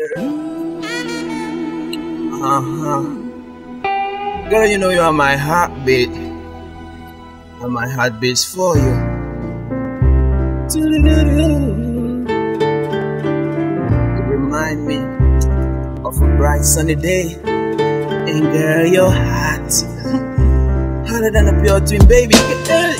Uh-huh. Girl, you know you are my heartbeat. And my heart beats for you. You remind me of a bright sunny day. And girl, your heart hotter than a pure twin baby. Girl,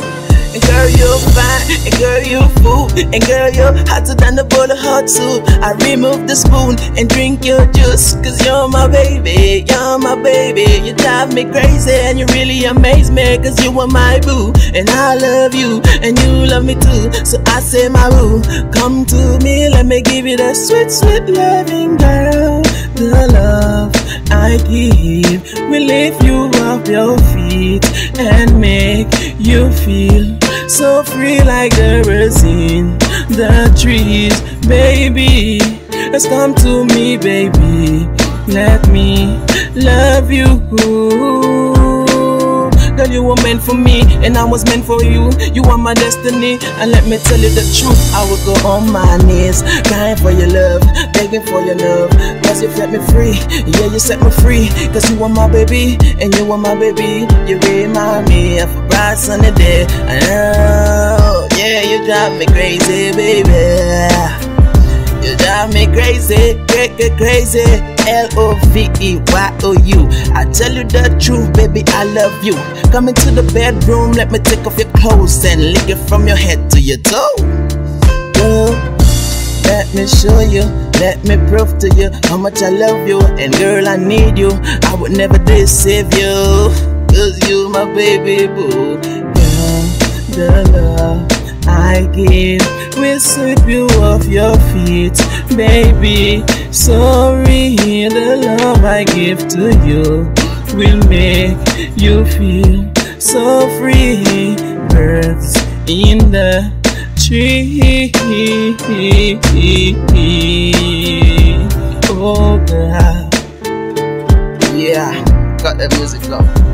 and girl, you're fine, and girl, you're fool, and girl, you're hotter than a bowl soup. I remove the spoon and drink your juice, cause you're my baby, you're my baby. You drive me crazy, and you really amaze me, cause you are my boo, and I love you, and you love me too. So I say, my boo, come to me, let me give you that sweet, sweet loving girl. The love I give will lift you off your feet and make you feel so free like the in the trees, baby. Let's come to me, baby. Let me love you. Girl, you were meant for me, and I was meant for you. You are my destiny, and let me tell you the truth. I will go on my knees, crying for your love, begging for your love. Cause you set me free, yeah, you set me free. Cause you are my baby, and you are my baby. You remind me of a bright sunny day. Oh, yeah, you drive me crazy, baby. Crazy, crazy, crazy. L O V E Y O U. I tell you the truth, baby, I love you. Come into the bedroom, let me take off your clothes and lick it from your head to your toe. Girl, let me show you, let me prove to you how much I love you. And girl, I need you. I would never deceive you. Cause you my baby boo. Girl, the love I give will sweep you off your feet, baby. Sorry, the love I give to you will make you feel so free. Birds in the tree. Oh, girl. Yeah, got that music up.